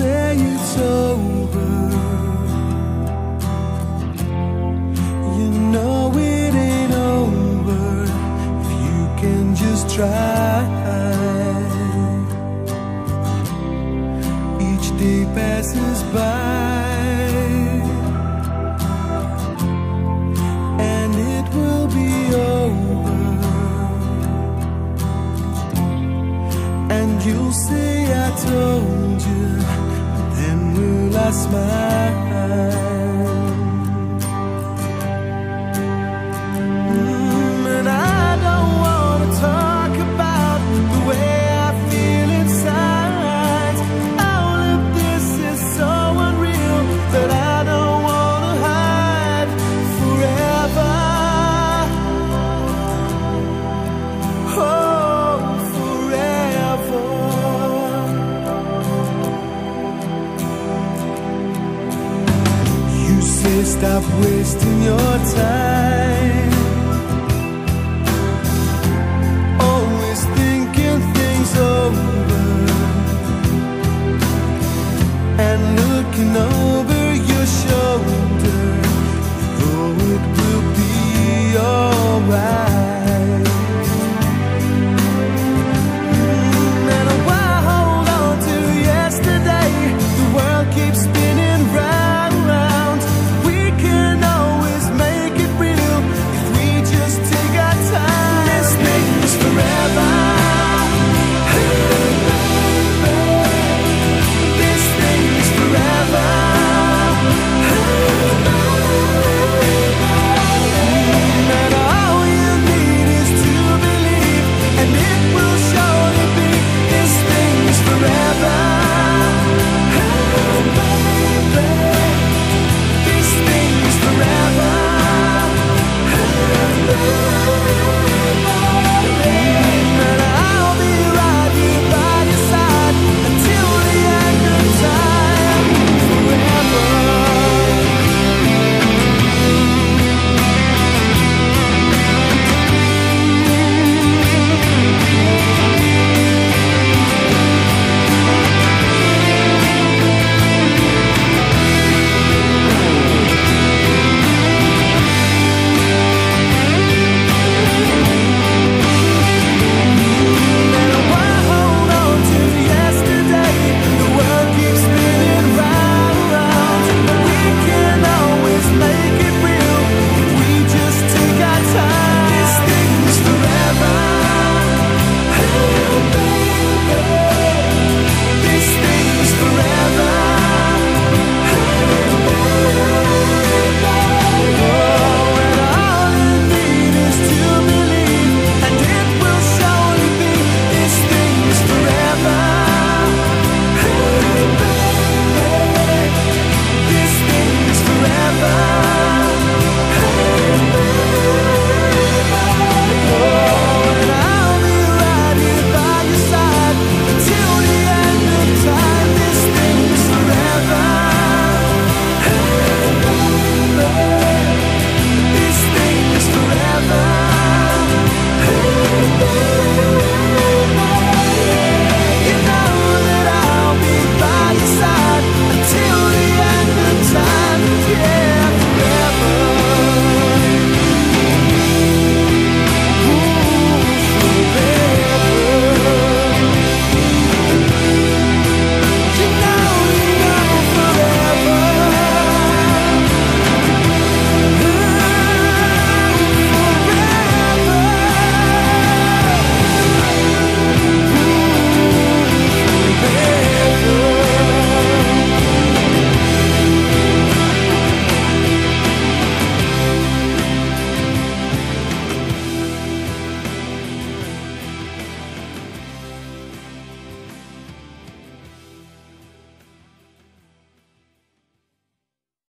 say it's over. You know it ain't over if you can just try. Each day passes by. And it will be over. And you'll say I told you, will I stop wasting your time. Always thinking things over and looking over your shoulder. Oh, it will be alright. keeps spinning baby.